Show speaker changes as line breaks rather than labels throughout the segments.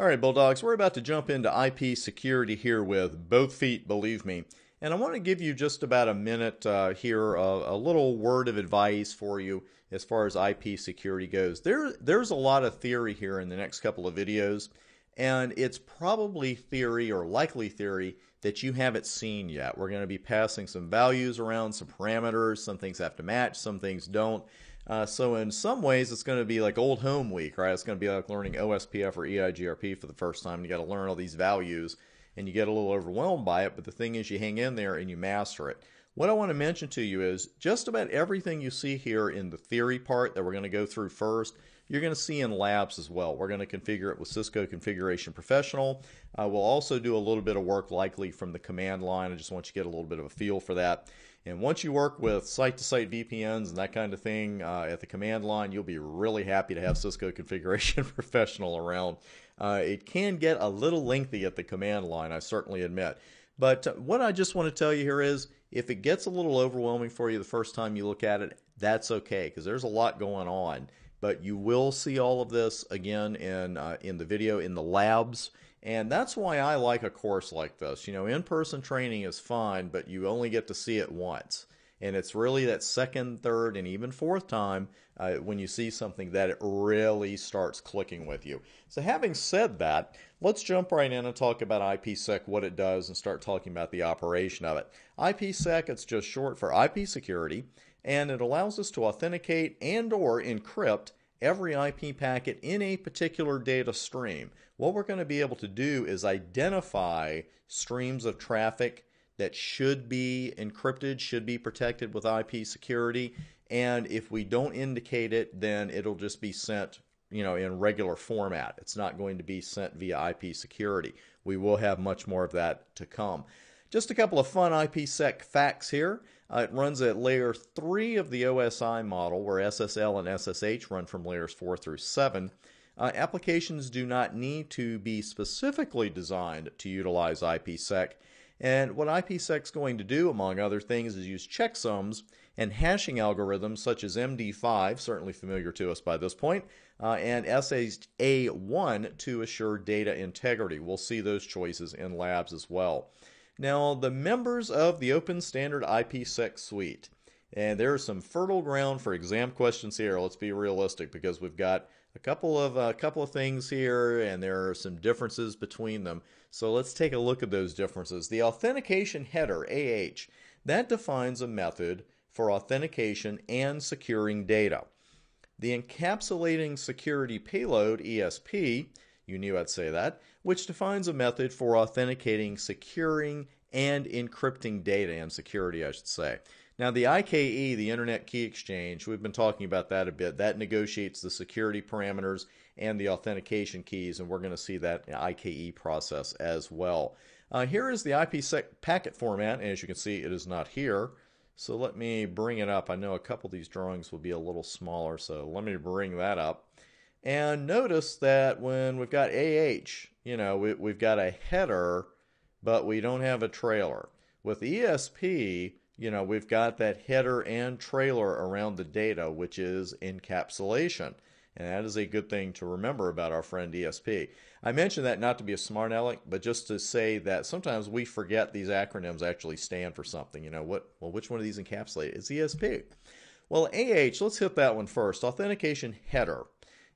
All right, Bulldogs, we're about to jump into IP security here with both feet, believe me. And I want to give you just about a minute uh, here, uh, a little word of advice for you as far as IP security goes. There, there's a lot of theory here in the next couple of videos, and it's probably theory or likely theory that you haven't seen yet. We're going to be passing some values around, some parameters. Some things have to match, some things don't. Uh, so in some ways, it's going to be like old home week, right? It's going to be like learning OSPF or EIGRP for the first time. You got to learn all these values, and you get a little overwhelmed by it. But the thing is, you hang in there and you master it. What I want to mention to you is just about everything you see here in the theory part that we're going to go through first, you're going to see in labs as well. We're going to configure it with Cisco Configuration Professional. Uh, we'll also do a little bit of work likely from the command line. I just want you to get a little bit of a feel for that. And once you work with site-to-site VPNs and that kind of thing uh, at the command line, you'll be really happy to have Cisco Configuration Professional around. Uh, it can get a little lengthy at the command line, I certainly admit. But uh, what I just want to tell you here is if it gets a little overwhelming for you the first time you look at it, that's okay because there's a lot going on. But you will see all of this again in uh, in the video in the labs and that's why I like a course like this. You know, in person training is fine, but you only get to see it once. And it's really that second, third, and even fourth time uh, when you see something that it really starts clicking with you. So, having said that, let's jump right in and talk about IPsec, what it does, and start talking about the operation of it. IPsec, it's just short for IP security, and it allows us to authenticate and/or encrypt every IP packet in a particular data stream. What we're going to be able to do is identify streams of traffic that should be encrypted, should be protected with IP security, and if we don't indicate it, then it'll just be sent you know, in regular format. It's not going to be sent via IP security. We will have much more of that to come. Just a couple of fun IPsec facts here. Uh, it runs at layer 3 of the OSI model, where SSL and SSH run from layers 4 through 7. Uh, applications do not need to be specifically designed to utilize IPsec. And what IPsec is going to do, among other things, is use checksums and hashing algorithms such as MD5, certainly familiar to us by this point, uh, and SHA1 to assure data integrity. We'll see those choices in labs as well. Now, the members of the Open Standard IPsec suite, and there's some fertile ground for exam questions here. Let's be realistic because we've got a couple of a uh, couple of things here, and there are some differences between them. So let's take a look at those differences. The authentication header AH that defines a method for authentication and securing data. The encapsulating security payload (ESP) you knew I'd say that, which defines a method for authenticating, securing, and encrypting data and security, I should say. Now, the IKE, the Internet Key Exchange, we've been talking about that a bit. That negotiates the security parameters and the authentication keys, and we're going to see that IKE process as well. Uh, here is the IPsec packet format, and as you can see, it is not here. So let me bring it up. I know a couple of these drawings will be a little smaller, so let me bring that up. And notice that when we've got AH, you know, we, we've got a header, but we don't have a trailer. With ESP, you know, we've got that header and trailer around the data, which is encapsulation. And that is a good thing to remember about our friend ESP. I mention that not to be a smart aleck, but just to say that sometimes we forget these acronyms actually stand for something. You know, what well, which one of these encapsulate? It's ESP. Well, AH, let's hit that one first. Authentication header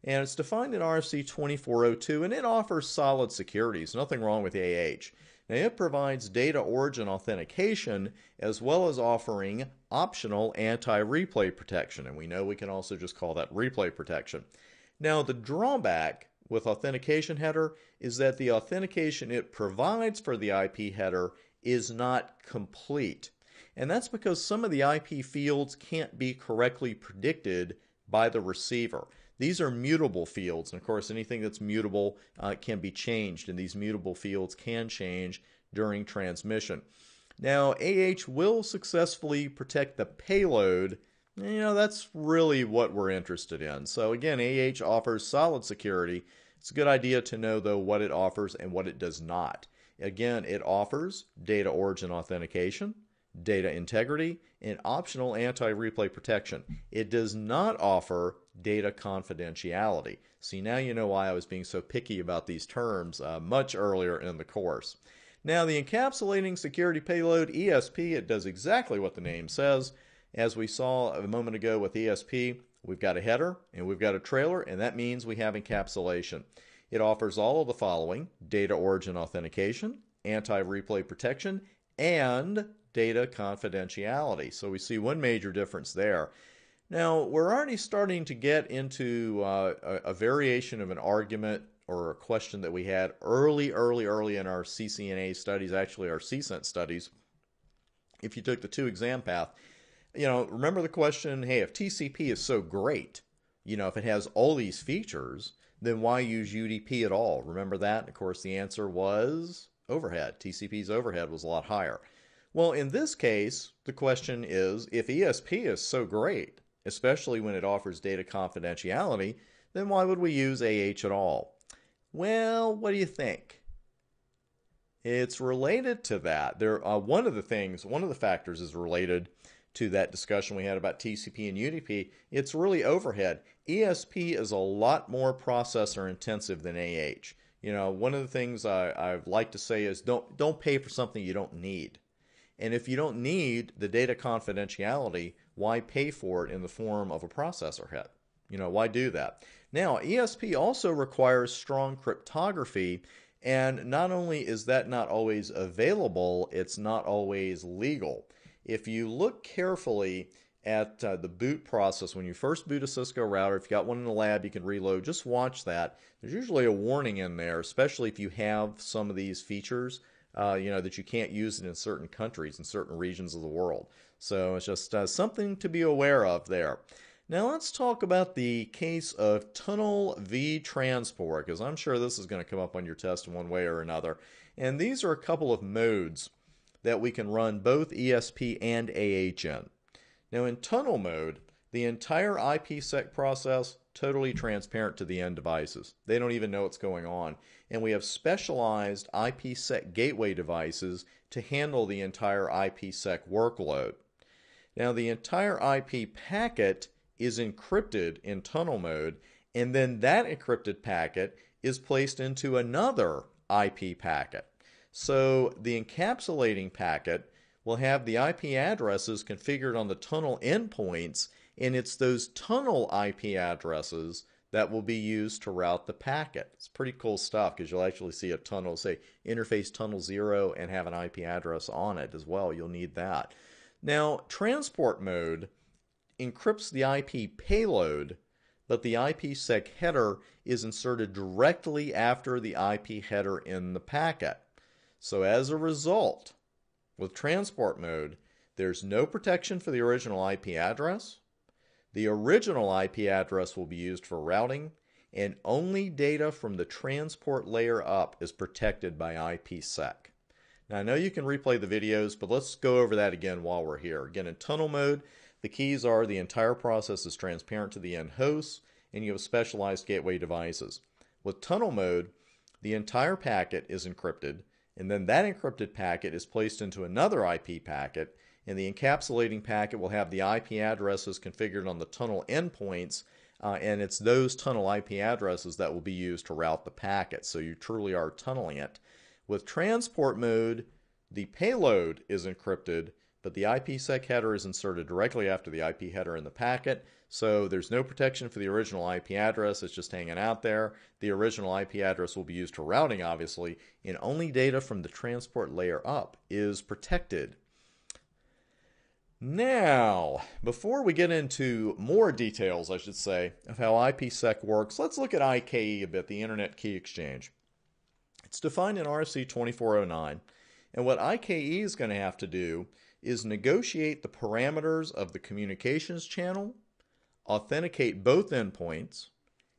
and it's defined in RFC 2402 and it offers solid security. There's nothing wrong with AH. Now, it provides data origin authentication as well as offering optional anti replay protection, and we know we can also just call that replay protection. Now, the drawback with authentication header is that the authentication it provides for the IP header is not complete. And that's because some of the IP fields can't be correctly predicted by the receiver. These are mutable fields, and of course, anything that's mutable uh, can be changed, and these mutable fields can change during transmission. Now, AH will successfully protect the payload. You know, that's really what we're interested in. So, again, AH offers solid security. It's a good idea to know, though, what it offers and what it does not. Again, it offers data origin authentication, data integrity, and optional anti replay protection. It does not offer data confidentiality. See, now you know why I was being so picky about these terms uh, much earlier in the course. Now, the encapsulating security payload, ESP, it does exactly what the name says. As we saw a moment ago with ESP, we've got a header and we've got a trailer, and that means we have encapsulation. It offers all of the following data origin authentication, anti replay protection, and data confidentiality. So we see one major difference there. Now, we're already starting to get into uh, a, a, variation of an argument or a question that we had early, early, early in our CCNA studies, actually our CCENT studies. If you took the two exam path, you know, remember the question, hey, if TCP is so great, you know, if it has all these features, then why use UDP at all? Remember that? And of course, the answer was overhead. TCP's overhead was a lot higher. Well, in this case, the question is if ESP is so great, especially when it offers data confidentiality, then why would we use AH at all? Well, what do you think? It's related to that. There, uh, one of the things, one of the factors is related to that discussion we had about TCP and UDP. It's really overhead. ESP is a lot more processor intensive than AH. You know, one of the things I, I like to say is don't don't pay for something you don't need. And if you don't need the data confidentiality, why pay for it in the form of a processor hit? You know, why do that? Now, ESP also requires strong cryptography, and not only is that not always available, it's not always legal. If you look carefully at uh, the boot process, when you first boot a Cisco router, if you got one in the lab, you can reload. Just watch that. There's usually a warning in there, especially if you have some of these features uh, you know, that you can't use it in certain countries and certain regions of the world. So it's just uh, something to be aware of there. Now let's talk about the case of tunnel v transport, because I'm sure this is going to come up on your test in one way or another. And these are a couple of modes that we can run both ESP and AHN. Now in tunnel mode, the entire IPsec process totally transparent to the end devices. They don't even know what's going on. And we have specialized IPsec gateway devices to handle the entire IPsec workload. Now, the entire IP packet is encrypted in tunnel mode, and then that encrypted packet is placed into another IP packet. So the encapsulating packet will have the IP addresses configured on the tunnel endpoints and it's those tunnel IP addresses that will be used to route the packet. It's pretty cool stuff because you'll actually see a tunnel, say interface tunnel zero, and have an IP address on it as well. You'll need that. Now, transport mode encrypts the IP payload, but the IPsec header is inserted directly after the IP header in the packet. So as a result, with transport mode, there's no protection for the original IP address. The original IP address will be used for routing, and only data from the transport layer up is protected by IPsec. Now, I know you can replay the videos, but let's go over that again while we're here. Again, in tunnel mode, the keys are the entire process is transparent to the end hosts, and you have specialized gateway devices. With tunnel mode, the entire packet is encrypted, and then that encrypted packet is placed into another IP packet, and the encapsulating packet will have the IP addresses configured on the tunnel endpoints, uh, and it's those tunnel IP addresses that will be used to route the packet. So you truly are tunneling it. With transport mode, the payload is encrypted, but the IPsec header is inserted directly after the IP header in the packet. So there's no protection for the original IP address. It's just hanging out there. The original IP address will be used for routing, obviously, and only data from the transport layer up is protected now, before we get into more details, I should say, of how IPsec works, let's look at IKE a bit, the Internet Key Exchange. It's defined in RFC 2409, and what IKE is going to have to do is negotiate the parameters of the communications channel, authenticate both endpoints,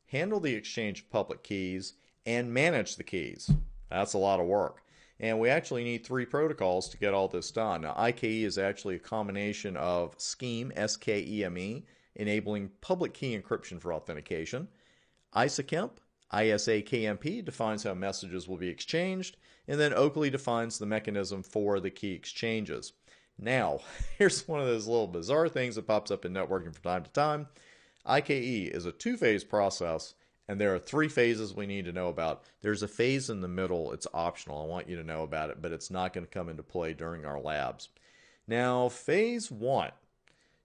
handle the exchange of public keys, and manage the keys. That's a lot of work. And we actually need three protocols to get all this done. Now, IKE is actually a combination of SKEME, S K E M E, enabling public key encryption for authentication. ISAKMP, ISAKMP, defines how messages will be exchanged. And then Oakley defines the mechanism for the key exchanges. Now, here's one of those little bizarre things that pops up in networking from time to time. IKE is a two phase process, and there are three phases we need to know about. There's a phase in the middle, it's optional. I want you to know about it, but it's not going to come into play during our labs. Now, phase one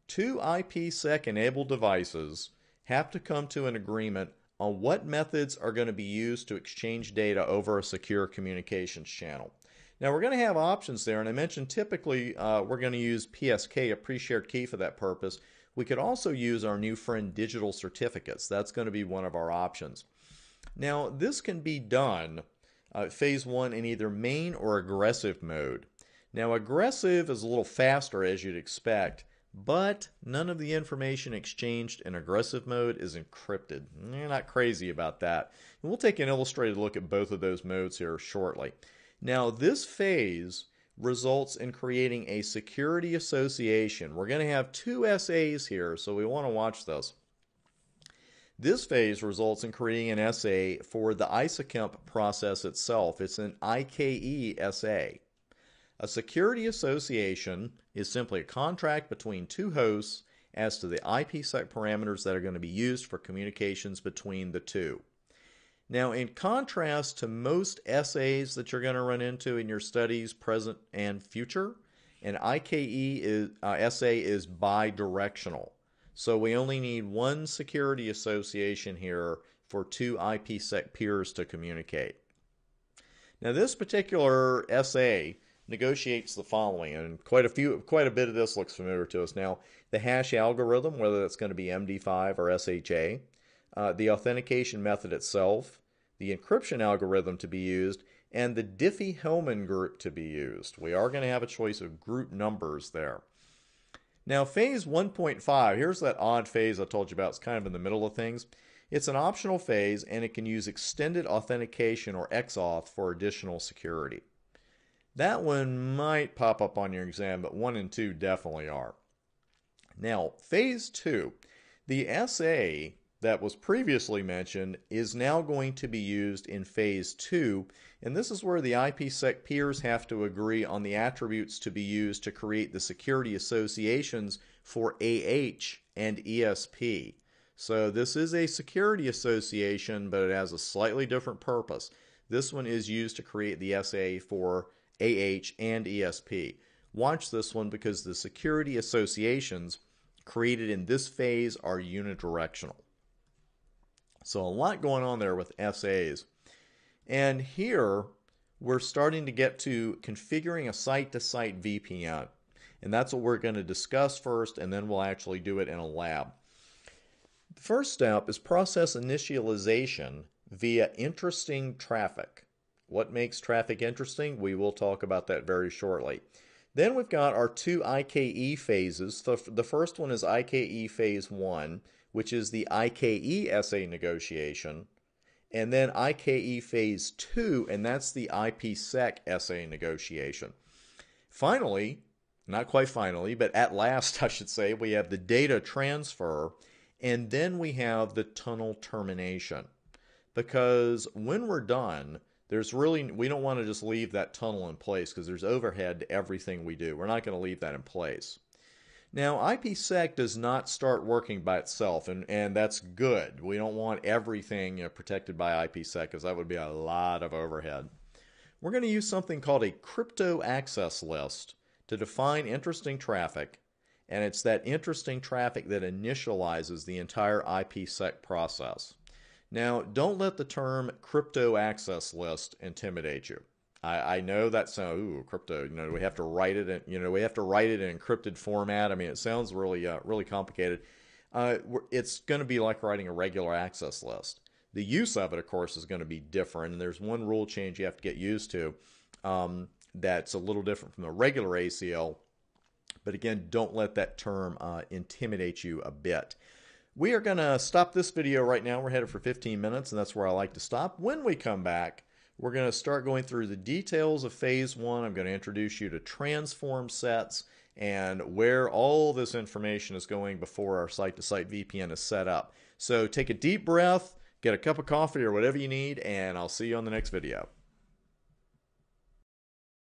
two IPsec enabled devices have to come to an agreement on what methods are going to be used to exchange data over a secure communications channel. Now we're going to have options there, and I mentioned typically uh, we're going to use PSK, a pre-shared key for that purpose. We could also use our new friend digital certificates. That's going to be one of our options. Now this can be done uh, phase one in either main or aggressive mode. Now aggressive is a little faster as you'd expect, but none of the information exchanged in aggressive mode is encrypted. You're not crazy about that. And we'll take an illustrated look at both of those modes here shortly. Now, this phase results in creating a security association. We're going to have two SAs here, so we want to watch this. This phase results in creating an SA for the ISAKMP process itself. It's an IKE SA. A security association is simply a contract between two hosts as to the IPsec parameters that are going to be used for communications between the two. Now, in contrast to most SAs that you're going to run into in your studies, present and future, an IKE is, uh, SA is bidirectional. So we only need one security association here for two IPsec peers to communicate. Now, this particular SA negotiates the following, and quite a few, quite a bit of this looks familiar to us now. The hash algorithm, whether that's going to be MD5 or SHA, uh, the authentication method itself, the encryption algorithm to be used, and the Diffie-Hellman group to be used. We are going to have a choice of group numbers there. Now, phase 1.5, here's that odd phase I told you about. It's kind of in the middle of things. It's an optional phase, and it can use extended authentication or XAuth for additional security. That one might pop up on your exam, but 1 and 2 definitely are. Now, phase 2, the SA that was previously mentioned is now going to be used in phase two, and this is where the IPsec peers have to agree on the attributes to be used to create the security associations for AH and ESP. So this is a security association, but it has a slightly different purpose. This one is used to create the SA for AH and ESP. Watch this one because the security associations created in this phase are unidirectional. So a lot going on there with SAs. And here we're starting to get to configuring a site-to-site VPN. And that's what we're going to discuss first, and then we'll actually do it in a lab. The first step is process initialization via interesting traffic. What makes traffic interesting? We will talk about that very shortly. Then we've got our two IKE phases. The first one is IKE phase 1, which is the IKE SA negotiation, and then IKE Phase 2, and that's the IPsec SA negotiation. Finally, not quite finally, but at last, I should say, we have the data transfer, and then we have the tunnel termination. Because when we're done, there's really, we don't want to just leave that tunnel in place because there's overhead to everything we do. We're not going to leave that in place. Now, IPsec does not start working by itself, and, and that's good. We don't want everything you know, protected by IPsec because that would be a lot of overhead. We're going to use something called a crypto access list to define interesting traffic, and it's that interesting traffic that initializes the entire IPsec process. Now, don't let the term crypto access list intimidate you. I, I know that sounds ooh crypto. You know, we have to write it in you know we have to write it in encrypted format. I mean, it sounds really uh, really complicated. Uh, it's going to be like writing a regular access list. The use of it, of course, is going to be different. And there's one rule change you have to get used to um, that's a little different from the regular ACL. But again, don't let that term uh, intimidate you a bit. We are going to stop this video right now. We're headed for 15 minutes, and that's where I like to stop. When we come back, we're going to start going through the details of phase one. I'm going to introduce you to transform sets and where all this information is going before our site-to-site VPN is set up. So take a deep breath, get a cup of coffee or whatever you need, and I'll see you on the next video.